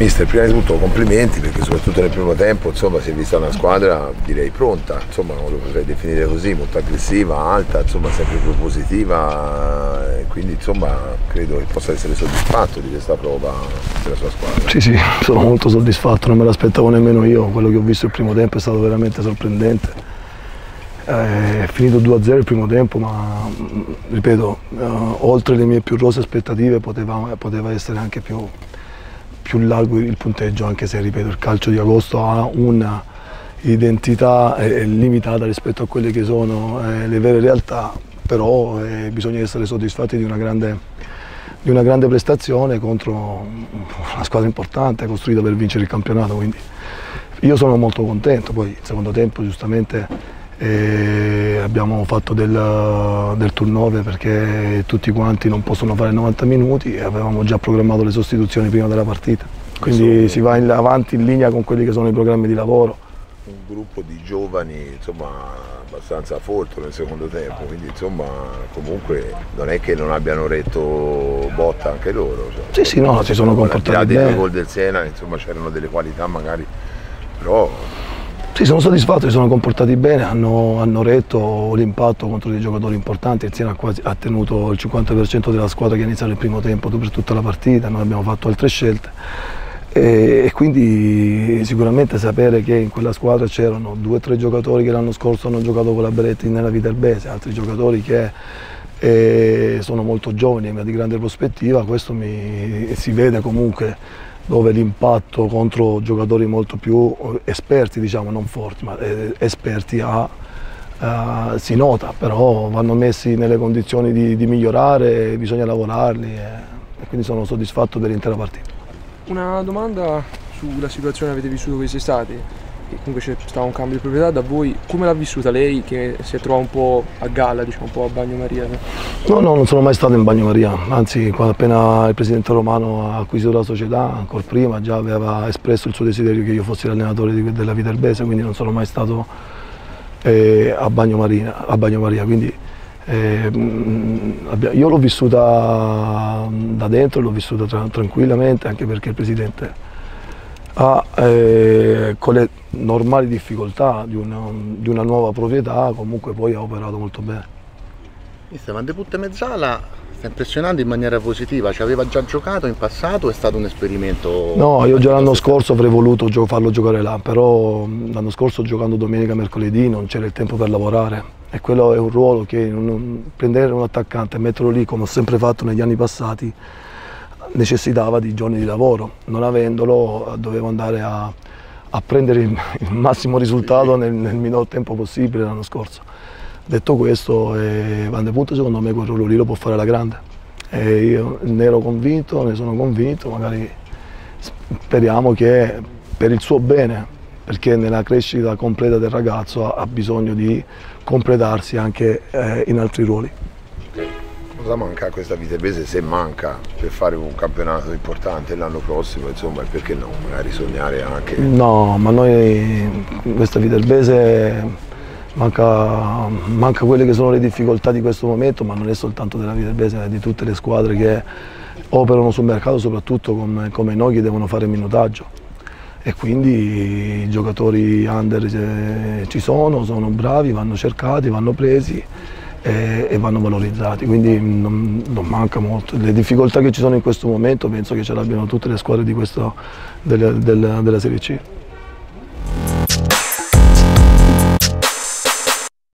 Mister, prima di tutto complimenti perché soprattutto nel primo tempo insomma, si è vista una squadra direi pronta, insomma, lo potrei definire così, molto aggressiva, alta, insomma, sempre propositiva, quindi credo che possa essere soddisfatto di questa prova della sua squadra. Sì, sì, sono molto soddisfatto, non me l'aspettavo nemmeno io, quello che ho visto il primo tempo è stato veramente sorprendente. Eh, è finito 2-0 il primo tempo, ma ripeto, eh, oltre le mie più rose aspettative poteva, poteva essere anche più, più largo il punteggio, anche se ripeto il calcio di agosto ha una identità eh, limitata rispetto a quelle che sono eh, le vere realtà, però eh, bisogna essere soddisfatti di una, grande, di una grande prestazione contro una squadra importante costruita per vincere il campionato, quindi io sono molto contento, poi il secondo tempo giustamente abbiamo fatto del, del, turnover perché tutti quanti non possono fare 90 minuti e avevamo già programmato le sostituzioni prima della partita. Quindi si va in, avanti in linea con quelli che sono i programmi di lavoro. Un gruppo di giovani insomma, abbastanza folto nel secondo tempo, quindi insomma comunque non è che non abbiano retto botta anche loro. Cioè, sì, sì, no, si sono comportati bene. Al di là dei gol del Sena, insomma c'erano delle qualità magari, però sì, sono soddisfatto, si sono comportati bene, hanno, hanno retto l'impatto contro dei giocatori importanti, il Siena quasi, ha tenuto il 50% della squadra che ha iniziato il primo tempo per tutta la partita, noi abbiamo fatto altre scelte. E, e quindi sicuramente sapere che in quella squadra c'erano due o tre giocatori che l'anno scorso hanno giocato con la Beretti nella Viterbese, altri giocatori che eh, sono molto giovani ma di grande prospettiva, questo mi, si vede comunque dove l'impatto contro giocatori molto più esperti, diciamo non forti, ma eh, esperti ha, uh, si nota, però vanno messi nelle condizioni di, di migliorare, bisogna lavorarli e, e quindi sono soddisfatto dell'intera partita. Una domanda sulla situazione che avete vissuto quest'estate comunque c'è stato un cambio di proprietà da voi, come l'ha vissuta lei che si è trovata un po' a galla, diciamo un po' a bagnomaria? No, no, non sono mai stato in bagnomaria, anzi quando appena il presidente Romano ha acquisito la società, ancora prima già aveva espresso il suo desiderio che io fossi l'allenatore della Viterbese, quindi non sono mai stato eh, a, bagnomaria, a bagnomaria, quindi eh, io l'ho vissuta da dentro, l'ho vissuta tra tranquillamente anche perché il presidente ha eh, con le normali difficoltà di una, di una, nuova proprietà comunque poi ha operato molto bene. Mister, ma debutta Mezzala sta impressionando in maniera positiva, ci aveva già giocato in passato o è stato un esperimento? No, io già l'anno scorso avrei voluto farlo giocare là, però l'anno scorso giocando domenica mercoledì non c'era il tempo per lavorare e quello è un ruolo che non, prendere un attaccante e metterlo lì come ho sempre fatto negli anni passati necessitava di giorni di lavoro, non avendolo dovevo andare a, a prendere il, il, massimo risultato nel, nel, minor tempo possibile l'anno scorso. Detto questo, eh, Van de Punto secondo me quel ruolo lì lo può fare la grande. E io ne ero convinto, ne sono convinto, magari speriamo che per il suo bene, perché nella crescita completa del ragazzo ha, ha bisogno di completarsi anche eh, in altri ruoli cosa manca a questa Viterbese se manca per fare un campionato importante l'anno prossimo insomma perché no? Magari sognare anche no ma noi questa Viterbese manca, manca quelle che sono le difficoltà di questo momento ma non è soltanto della Viterbese ma di tutte le squadre che operano sul mercato soprattutto come, come noi che devono fare minutaggio. E quindi i giocatori under eh, ci sono, sono bravi, vanno cercati, vanno presi e, e vanno valorizzati, quindi non, non, manca molto. Le difficoltà che ci sono in questo momento penso che ce l'abbiano tutte le squadre questo, della, della, della Serie C.